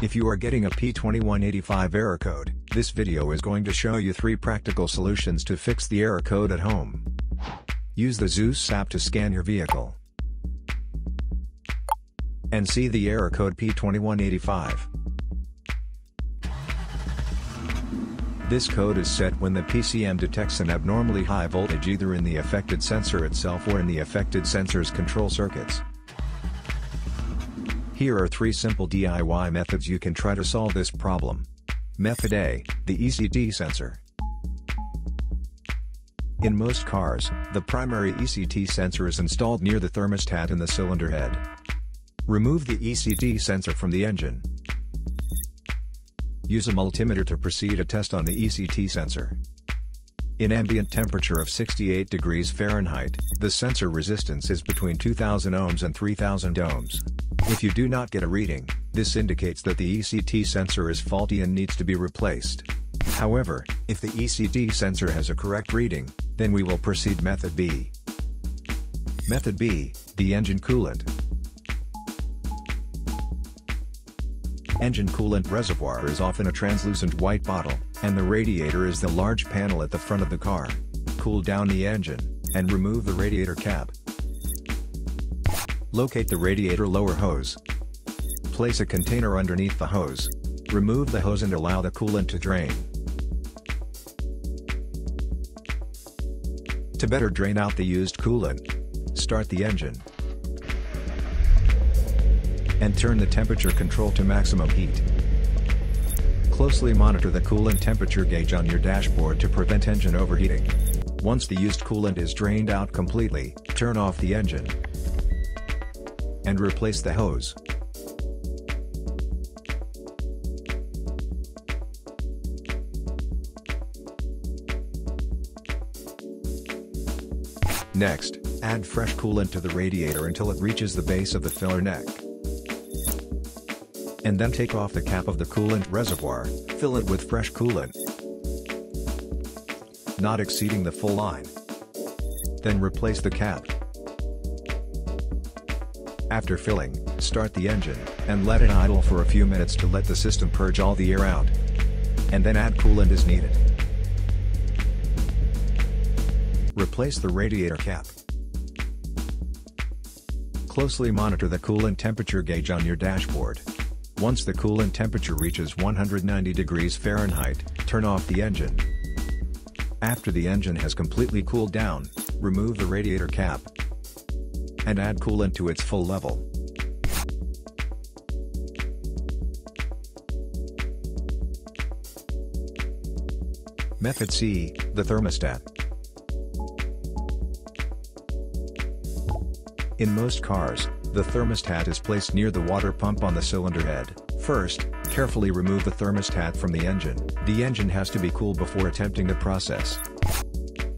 If you are getting a P2185 error code, this video is going to show you 3 practical solutions to fix the error code at home. Use the ZUS app to scan your vehicle and see the error code P2185. This code is set when the PCM detects an abnormally high voltage either in the affected sensor itself or in the affected sensor's control circuits. Here are three simple DIY methods you can try to solve this problem. Method A, the ECT sensor. In most cars, the primary ECT sensor is installed near the thermostat in the cylinder head. Remove the ECT sensor from the engine. Use a multimeter to proceed a test on the ECT sensor. In ambient temperature of 68 degrees Fahrenheit, the sensor resistance is between 2000 ohms and 3000 ohms. If you do not get a reading, this indicates that the ECT sensor is faulty and needs to be replaced. However, if the ECT sensor has a correct reading, then we will proceed method B. Method B, the engine coolant. Engine coolant reservoir is often a translucent white bottle, and the radiator is the large panel at the front of the car. Cool down the engine, and remove the radiator cap. Locate the radiator lower hose. Place a container underneath the hose. Remove the hose and allow the coolant to drain. To better drain out the used coolant, start the engine. And turn the temperature control to maximum heat. Closely monitor the coolant temperature gauge on your dashboard to prevent engine overheating. Once the used coolant is drained out completely, turn off the engine and replace the hose. Next, add fresh coolant to the radiator until it reaches the base of the filler neck. And then take off the cap of the coolant reservoir, fill it with fresh coolant, not exceeding the full line. Then replace the cap. After filling, start the engine, and let it idle for a few minutes to let the system purge all the air out. And then add coolant as needed. Replace the radiator cap. Closely monitor the coolant temperature gauge on your dashboard. Once the coolant temperature reaches 190 degrees Fahrenheit, turn off the engine. After the engine has completely cooled down, remove the radiator cap and add coolant to its full level. Method C, the thermostat. In most cars, the thermostat is placed near the water pump on the cylinder head. First, carefully remove the thermostat from the engine. The engine has to be cool before attempting the process.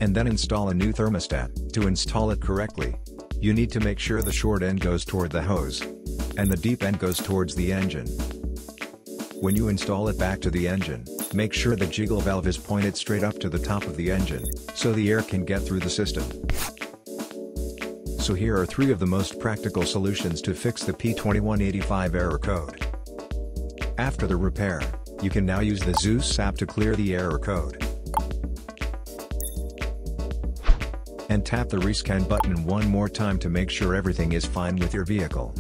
And then install a new thermostat. To install it correctly, you need to make sure the short end goes toward the hose. And the deep end goes towards the engine. When you install it back to the engine, make sure the jiggle valve is pointed straight up to the top of the engine, so the air can get through the system. So here are three of the most practical solutions to fix the P2185 error code. After the repair, you can now use the ZUS app to clear the error code. And tap the rescan button one more time to make sure everything is fine with your vehicle.